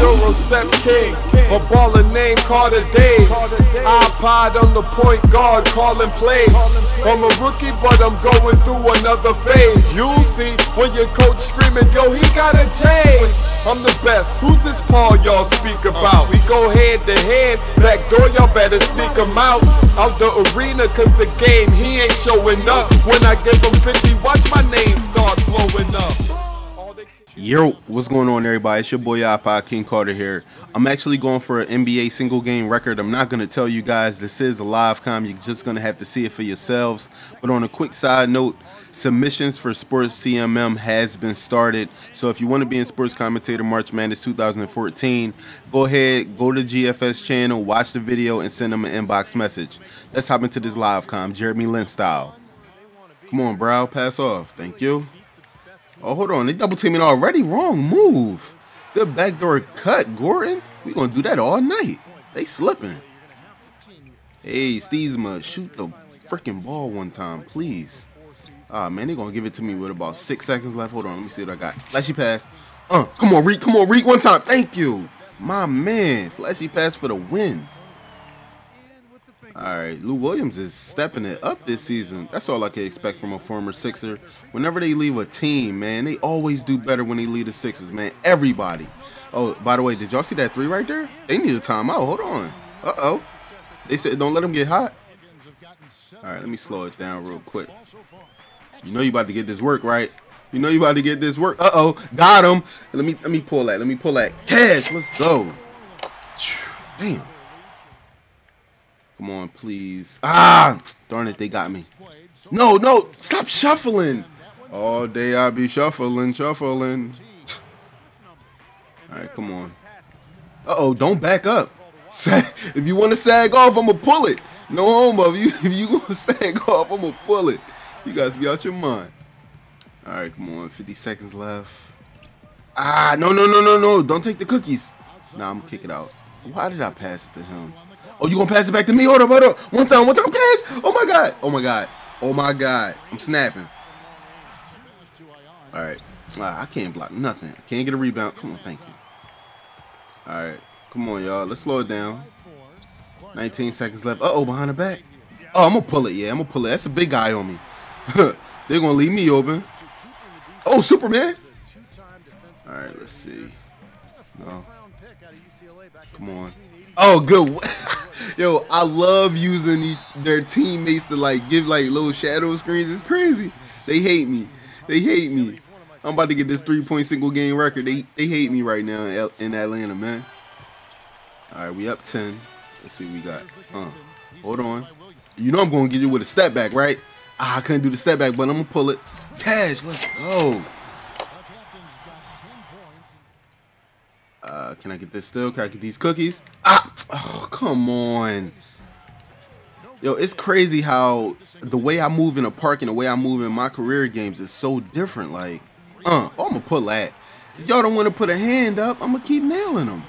The Euro step king, a baller named Carter Dave. iPod on the point guard calling plays. I'm a rookie, but I'm going through another phase. You'll see when your coach screaming, yo, he got a change. I'm the best. Who's this Paul y'all speak about? We go head to head. Back door, y'all better sneak him out. Out the arena, cause the game, he ain't showing up. When I give him 50, watch my name start blowing up. Yo, what's going on, everybody? It's your boy iPod King Carter here. I'm actually going for an NBA single game record. I'm not going to tell you guys this is a live com. You're just going to have to see it for yourselves. But on a quick side note, submissions for Sports CMM has been started. So if you want to be in Sports Commentator March Madness 2014, go ahead, go to GFS channel, watch the video, and send them an inbox message. Let's hop into this live com, Jeremy Lin style. Come on, bro, pass off. Thank you. Oh, hold on. They double teaming already. Wrong move. Good backdoor cut, Gordon. We gonna do that all night. They slipping. Hey, Steezma, shoot the freaking ball one time, please. Ah, man, they gonna give it to me with about six seconds left. Hold on, let me see what I got. Flashy pass. Uh, come on, Reek. Come on, Reek. One time. Thank you, my man. Flashy pass for the win. All right, Lou Williams is stepping it up this season. That's all I can expect from a former Sixer. Whenever they leave a team, man, they always do better when they lead the Sixers, man. Everybody. Oh, by the way, did y'all see that three right there? They need a timeout. Hold on. Uh oh. They said don't let them get hot. All right, let me slow it down real quick. You know you about to get this work, right? You know you about to get this work. Uh oh, got him. Let me let me pull that. Let me pull that. Cash, let's go. Damn. Come on, please. Ah, darn it, they got me. No, no, stop shuffling. All day I be shuffling, shuffling. All right, come on. Uh oh, don't back up. If you want to sag off, I'ma pull it. No homo. If you if you gonna sag off, I'ma pull it. You guys be out your mind. All right, come on. 50 seconds left. Ah, no, no, no, no, no. Don't take the cookies. Nah, I'm gonna kick it out. Why did I pass it to him? Oh, you gonna pass it back to me? Hold up, hold up. One time, one time, cash. Oh my god. Oh my god. Oh my god. I'm snapping. All right. I can't block nothing. I can't get a rebound. Come on, thank you. All right. Come on, y'all. Let's slow it down. 19 seconds left. Uh oh, behind the back. Oh, I'm gonna pull it. Yeah, I'm gonna pull it. That's a big guy on me. They're gonna leave me open. Oh, Superman. All right, let's see. No. Come on. Oh, good. Yo, I love using each, their teammates to like give like little shadow screens. It's crazy. They hate me. They hate me. I'm about to get this three point single game record. They they hate me right now in, in Atlanta, man. All right, we up ten. Let's see what we got. Uh, hold on. You know I'm gonna get you with a step back, right? Ah, I couldn't do the step back, but I'm gonna pull it. Cash, let's go. Uh, can I get this still? Can I get these cookies? Ah, oh, come on. Yo, it's crazy how the way I move in a park and the way I move in my career games is so different. Like, uh, oh, I'm gonna pull that. Y'all don't want to put a hand up, I'm gonna keep nailing them.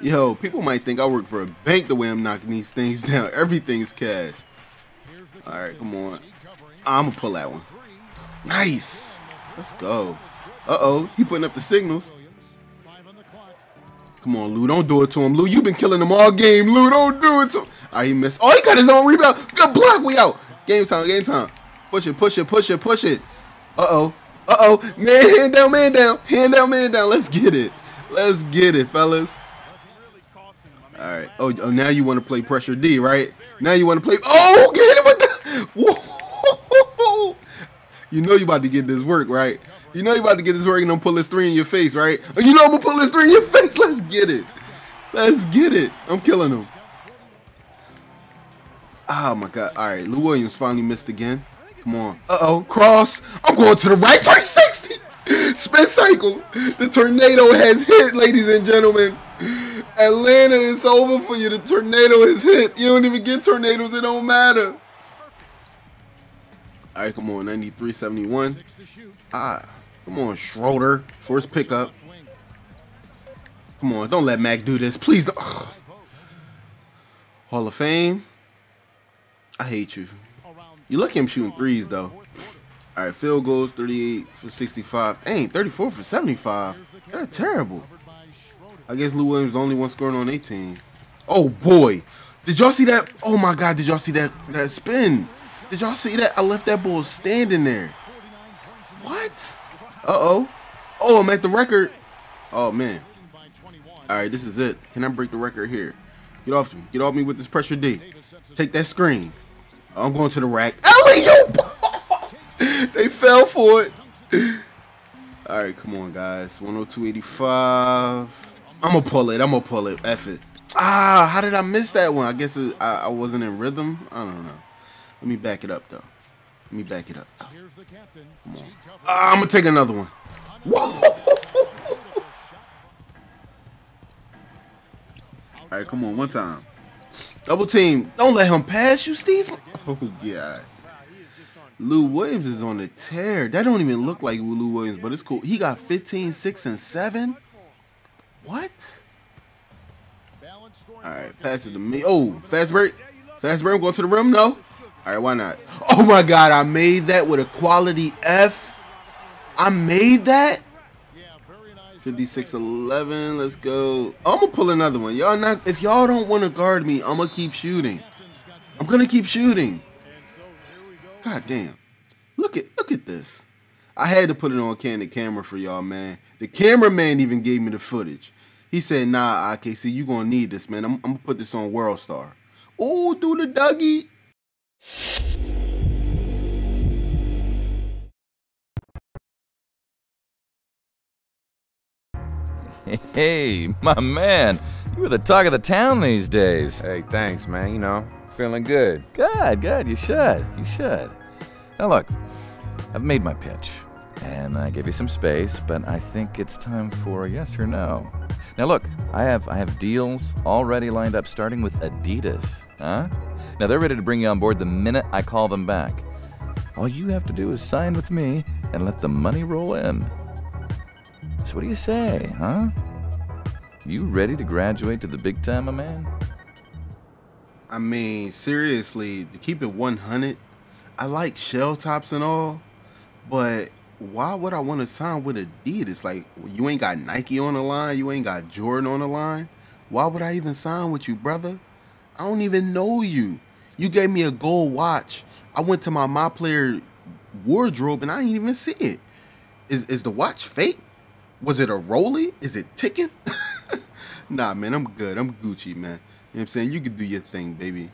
Yo, people might think I work for a bank the way I'm knocking these things down. Everything's cash. All right, come on. I'm gonna pull that one. Nice. Let's go. Uh oh, he putting up the signals. Come on, Lou. Don't do it to him. Lou, you've been killing him all game. Lou, don't do it to him. Ah, he missed. Oh, he got his own rebound. Good block. We out. Game time. Game time. Push it. Push it. Push it. Push it. Uh oh. Uh oh. Man, hand down. Man down. Hand down. Man down. Let's get it. Let's get it, fellas. All right. Oh, oh now you want to play pressure D, right? Now you want to play. Oh, get it with the. Whoa. You know you about to get this work, right? You know you about to get this work and I'm pull this three in your face, right? You know I'm gonna pull this three in your face. Let's get it. Let's get it. I'm killing him. Oh my god. All right, Lou Williams finally missed again. Come on. Uh oh, cross. I'm going to the right. 360. Spin cycle. The tornado has hit, ladies and gentlemen. Atlanta is over for you. The tornado has hit. You don't even get tornadoes. It don't matter. All right, come on. 93 71. Ah, come on, Schroeder. First pickup. Come on, don't let Mac do this. Please don't. Ugh. Hall of Fame. I hate you. You lucky I'm shooting threes, though. All right, field goals 38 for 65. Ain't 34 for 75. They're terrible. I guess Lou Williams the only one scoring on 18. Oh boy, did y'all see that? Oh my God, did y'all see that that spin? Did y'all see that? I left that ball standing there. What? Uh oh. I'm at the record. Oh man. All right, this is it. Can I break the record here? Get off me. Get off me with this pressure D. Take that screen. I'm going to the rack. They fell for it. All right, come on, guys. 102.85. I'm gonna pull it. I'm gonna pull it. F it. Ah, how did I miss that one? I guess it, I, I, wasn't in rhythm. I don't know. Let me back it up though. Let me back it up. Come on. Ah, I'm gonna take another one. All right, come on, one time. Double team. Don't let him pass you, Steve. Oh God. Lou Williams is on the tear. That don't even look like Lou Williams, but it's cool. He got 15, 6, and 7. What? All right, pass it to me. Oh, fast break. Fast break. Going to the rim. No. All right, why not? Oh my God, I made that with a quality F. I made that. 56-11. Let's go. I'm gonna pull another one. Y'all not. If y'all don't want to guard me, I'm gonna keep shooting. I'm gonna keep shooting. God damn. Look at look at this. I had to put it on candid camera for y'all, man. The cameraman even gave me the footage. He said, nah, IKC, you gonna need this, man. I'm, I'm gonna put this on World Star. Oh, do the Dougie. Hey, my man. You are the talk of the town these days. Hey, thanks, man. You know, feeling good. Good, good. You should. You should. Now, look, I've made my pitch, and I gave you some space, but I think it's time for a yes or no. Now, look, I have I have deals already lined up, starting with Adidas. Huh? Now they're ready to bring you on board the minute I call them back. All you have to do is sign with me and let the money roll in. So, what do you say, huh? You ready to graduate to the big time, my man? I mean, seriously, to keep it 100, I like shell tops and all, but why would I want to sign with Adidas? Like, you ain't got Nike on the line, you ain't got Jordan on the line. Why would I even sign with you, brother? I don't even know you. You gave me a gold watch. I went to my my player wardrobe and I didn't even see it. Is is the watch fake? Was it a Rolly? Is it ticking? nah, man, I'm good. I'm Gucci, man. You know what I'm saying? You can do your thing, baby.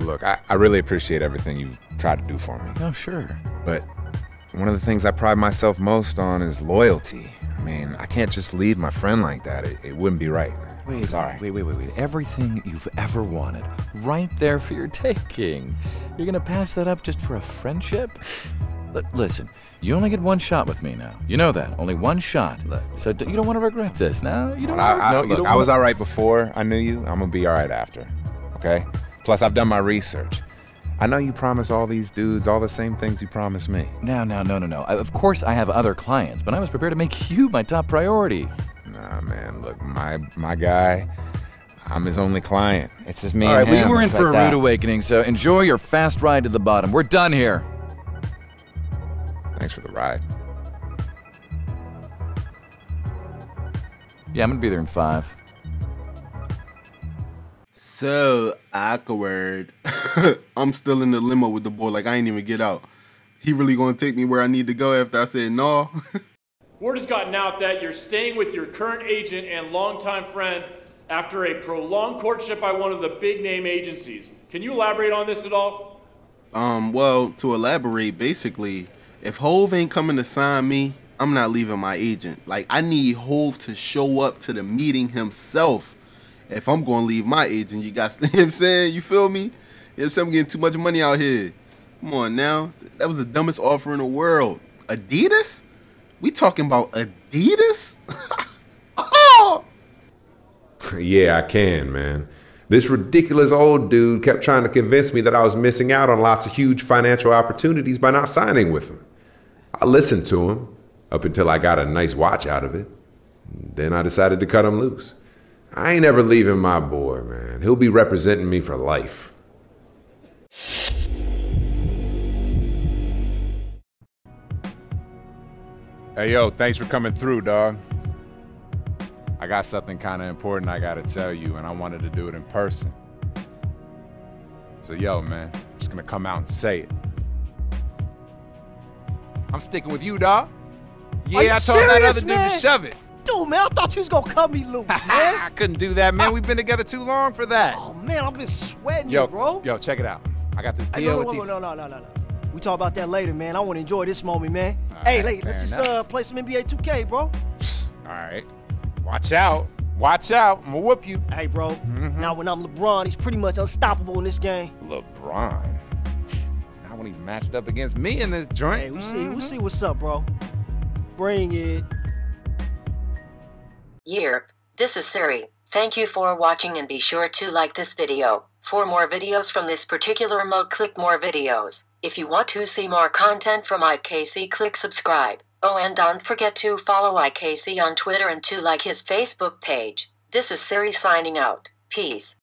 Look, I, I really appreciate everything you've tried to do for me. Oh, sure. But one of the things I pride myself most on is loyalty. I mean, I can't just leave my friend like that. It, it wouldn't be right. Wait, sorry. Wait, wait, wait, wait. Everything you've ever wanted, right there for your taking. You're gonna pass that up just for a friendship? L- listen, you only get one shot with me now. You know that. Only one shot. Look, so d- you don't want to regret this now. You don't. Well, I, I, no, look, don't I was wanna... all right before I knew you. I'm gonna be all right after. Okay. Plus, I've done my research. I know you promise all these dudes all the same things you promised me. No, no, no, no, no. I, of course, I have other clients, but I was prepared to make you my top priority. Nah, man. Look, my my guy. I'm his only client. It's just me All right, we were in for like a that. rude awakening, so enjoy your fast ride to the bottom. We're done here. Thanks for the ride. Yeah, I'm gonna be there in five. So awkward. I'm still in the limo with the boy, like I ain't even get out. He really gonna take me where I need to go after I said no? Word has gotten out that you're staying with your current agent and longtime friend after a prolonged courtship by one of the big name agencies. Can you elaborate on this at all? um, well, to elaborate, basically, if Hov ain't coming to sign me, I'm not leaving my agent. Like I need Hov to show up to the meeting himself. If I'm gonna leave my agent, you got you know what I'm saying? You feel me? You know what I'm saying? I'm getting too much money out here. Come on now. That was the dumbest offer in the world. Adidas? We talking about Adidas? oh! Yeah, I can, man. This ridiculous old dude kept trying to convince me that I was missing out on lots of huge financial opportunities by not signing with him. I listened to him up until I got a nice watch out of it. Then I decided to cut him loose. I ain't ever leaving my boy, man. He'll be representing me for life. Hey, yo, thanks for coming through, dog. I got something kind of important I got to tell you, and I wanted to do it in person. So, yo, man, I'm just going to come out and say it. I'm sticking with you, dog. Yeah, I told serious, that other man? dude to shove it. Dude, man, I thought you was gonna cut me loose, man. I couldn't do that, man. We've been together too long for that. oh man, I've been sweating Yo, you, bro. yo, check it out. I got this Hey, deal no, no, with no, these. no, no, no, no, no. We talk about that later, man. I want to enjoy this moment, man. All hey, right, let's just uh, play some NBA 2K, bro. All right. Watch out. Watch out. I'm gonna whoop you. Hey, bro. Mm-hmm. Now when I'm LeBron, he's pretty much unstoppable in this game. LeBron. Not when he's matched up against me in this joint. Hey, we see, we see what's up, bro. Bring it. Yerp, this is Siri. Thank you for watching and be sure to like this video. For more videos from this particular mode click more videos. If you want to see more content from IKC click subscribe. Oh and don't forget to follow IKC on Twitter and to like his Facebook page. This is Siri signing out. Peace.